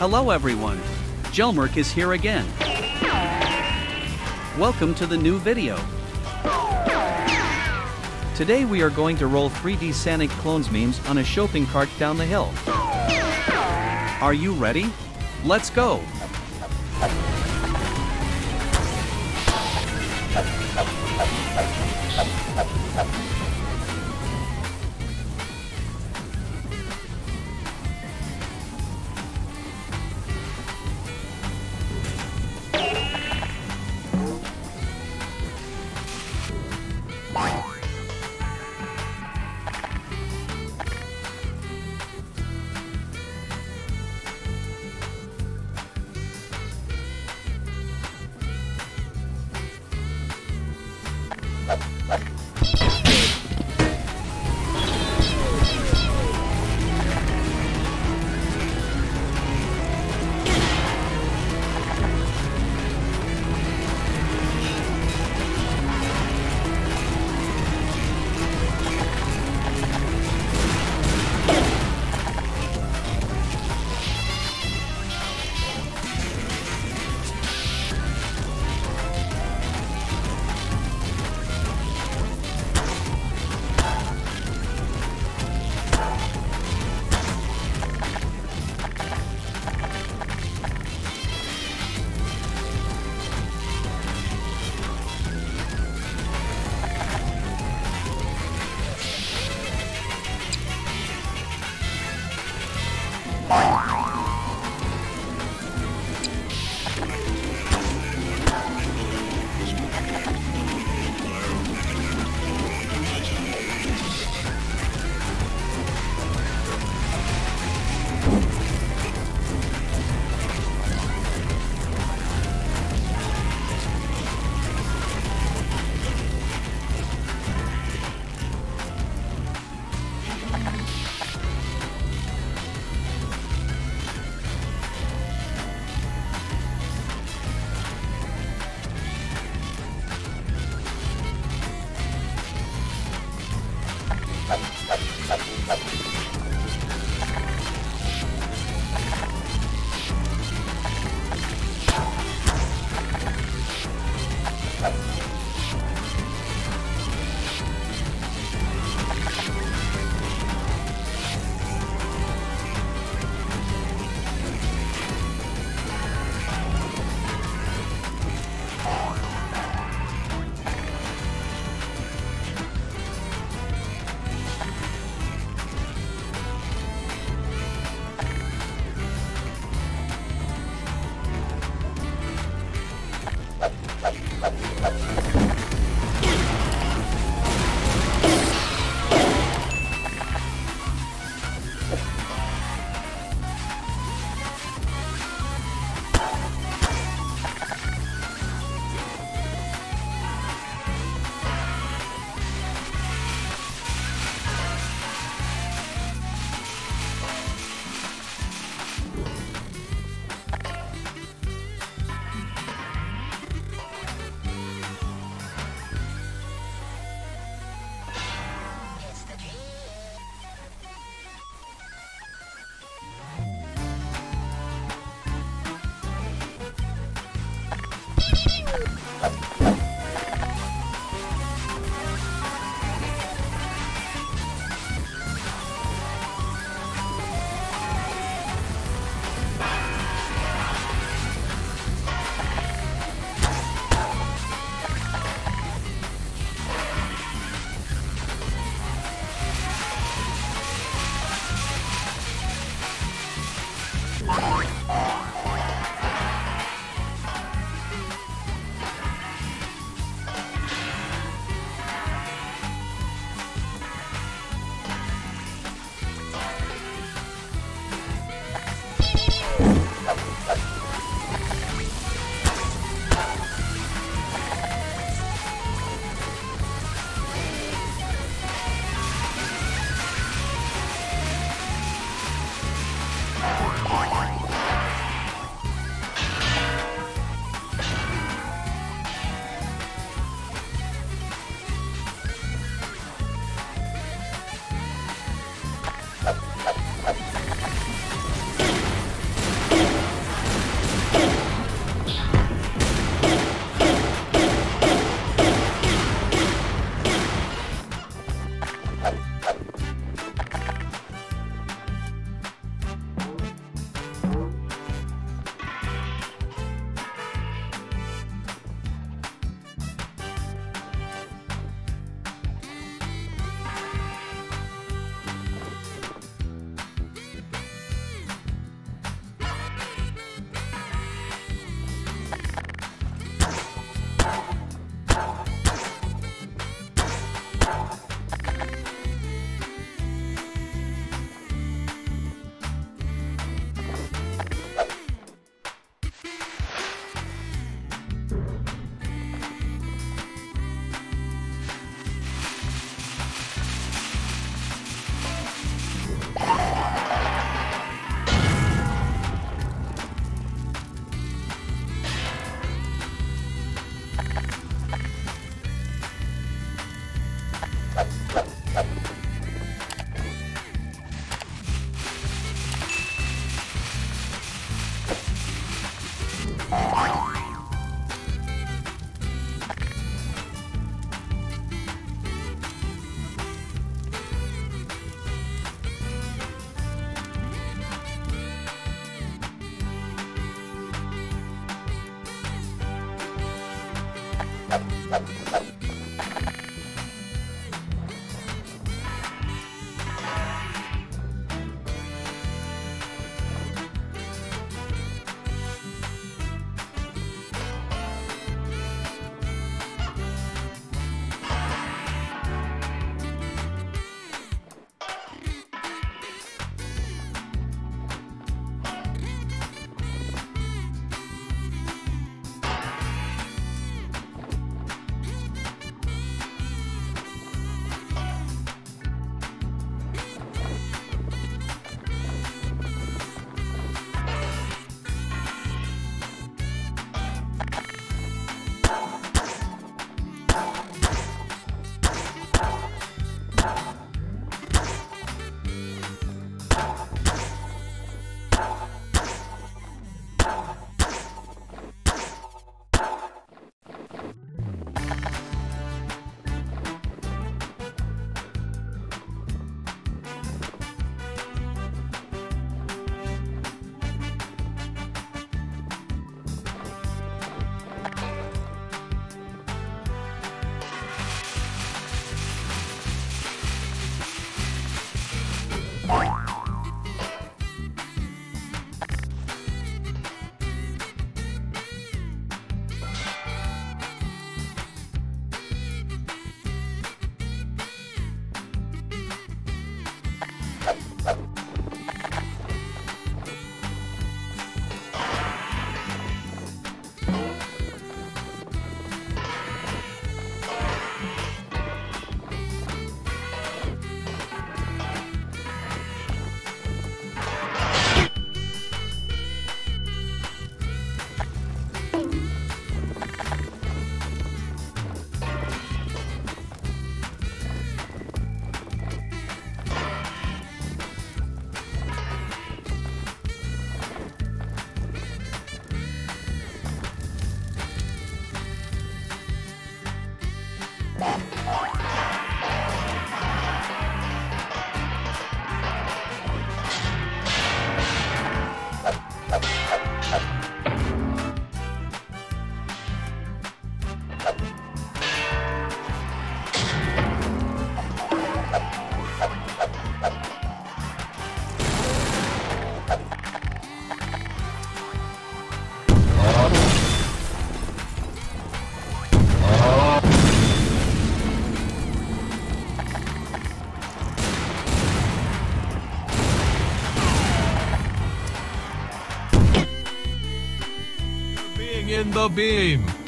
Hello everyone! Jelmerk is here again. Welcome to the new video. Today we are going to roll 3D Sonic clones memes on a shopping cart down the hill. Are you ready? Let's go! Bye. Ha ha ha! In the beam.